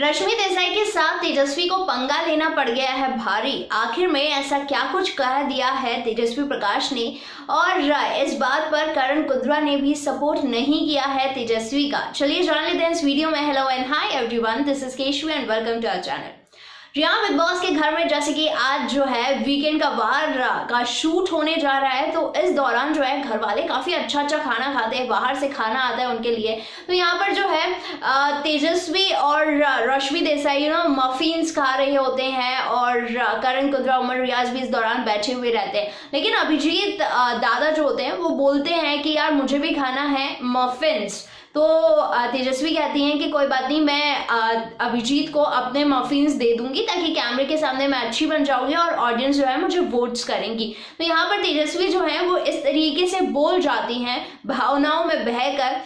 रश्मि देसाई के साथ तेजस्वी को पंगा लेना पड़ गया है भारी। आखिर में ऐसा क्या कुछ कह दिया है तेजस्वी प्रकाश ने? और इस बात पर करण कुद्रा ने भी सपोर्ट नहीं किया है तेजस्वी का। चलिए जान लेते हैं इस वीडियो में। Hello and hi everyone this is Keshavi and welcome to our channel Riya Bigg Boss के घर में जैसे कि आज जो है वीकेंड का वार का शूट होने जा रहा है तो इस दौरान जो है घर वाले काफ़ी अच्छा अच्छा खाना खाते हैं, बाहर से खाना आता है उनके लिए। तो यहाँ पर जो है तेजस्वी और Rashmi Desai you know muffins खा रहे होते हैं और करण कुंद्रा, उमर रियाज भी इस दौरान बैठे हुए रहते हैं। लेकिन अभिजीत दादा जो होते हैं, वो बोलते हैं कि यार मुझे भी खाना है मफिन्स तो तेजस्वी कहती हैं कि कोई बात नहीं, मैं अभिजीत को अपने मफिन्स दे दूँगी ताकि कैमरे के सामने मैं अच्छी बन जाऊँगी और ऑडियंस जो है मुझे वोट्स करेंगी। तो यहाँ पर तेजस्वी जो है वो इस तरीके से बोल जाती हैं भावनाओं में बहकर।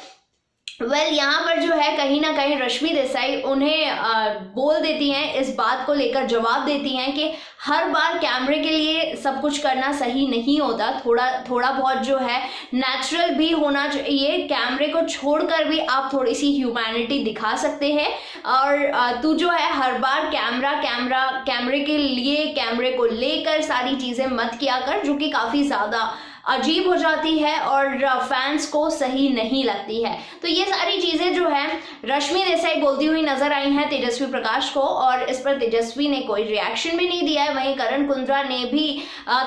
वेल well, यहाँ पर जो है कहीं ना कहीं रश्मि देसाई उन्हें आ, बोल देती हैं इस बात को लेकर जवाब देती हैं कि हर बार कैमरे के लिए सब कुछ करना सही नहीं होता। थोड़ा थोड़ा बहुत जो है नेचुरल भी होना चाहिए कैमरे को छोड़कर भी आप थोड़ी सी ह्यूमैनिटी दिखा सकते हैं। और तू जो है, हर बार कैमरा कैमरा कैमरे के लिए कैमरे को लेकर सारी चीज़ें मत किया कर, जो कि काफ़ी ज़्यादा अजीब हो जाती है और फैंस को सही नहीं लगती है। तो ये सारी चीज़ें जो है रश्मि देसाई बोलती हुई नज़र आई हैं तेजस्वी प्रकाश को, और इस पर तेजस्वी ने कोई रिएक्शन भी नहीं दिया है। वहीं करण कुंद्रा ने भी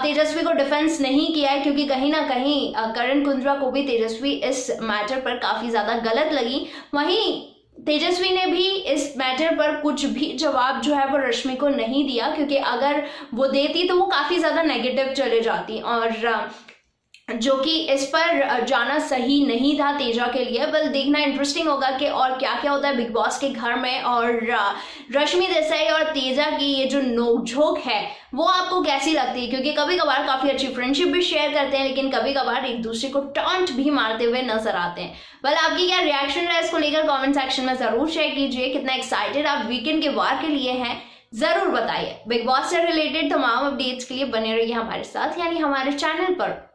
तेजस्वी को डिफेंस नहीं किया है, क्योंकि कहीं ना कहीं करण कुंद्रा को भी तेजस्वी इस मैटर पर काफ़ी ज़्यादा गलत लगी। वहीं तेजस्वी ने भी इस मैटर पर कुछ भी जवाब जो है वो रश्मि को नहीं दिया, क्योंकि अगर वो देती तो वो काफ़ी ज़्यादा नेगेटिव चले जाती। और जो कि इस पर जाना सही नहीं था तेजा के लिए, बल देखना इंटरेस्टिंग होगा कि और क्या क्या होता है बिग बॉस के घर में और रश्मि देसाई और तेजा की ये जो नोकझोंक है, वो आपको कैसी लगती है? क्योंकि कभी कभार काफ़ी अच्छी फ्रेंडशिप भी शेयर करते हैं, लेकिन कभी कभार एक दूसरे को टॉन्ट भी मारते हुए नज़र आते हैं। बल, आपकी क्या रिएक्शन है? इसको लेकर कॉमेंट सेक्शन में ज़रूर शेयर कीजिए, कितना एक्साइटेड आप वीकेंड के वार के लिए हैं, ज़रूर बताइए। बिग बॉस से रिलेटेड तमाम अपडेट्स के लिए बने रहिए हमारे साथ, यानी हमारे चैनल पर।